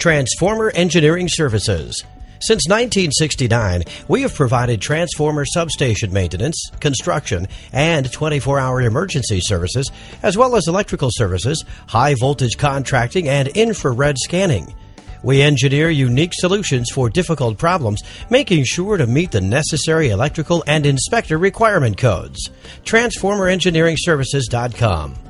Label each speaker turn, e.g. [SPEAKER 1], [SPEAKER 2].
[SPEAKER 1] Transformer Engineering Services. Since 1969, we have provided transformer substation maintenance, construction, and 24 hour emergency services, as well as electrical services, high voltage contracting, and infrared scanning. We engineer unique solutions for difficult problems, making sure to meet the necessary electrical and inspector requirement codes. TransformerEngineeringServices.com.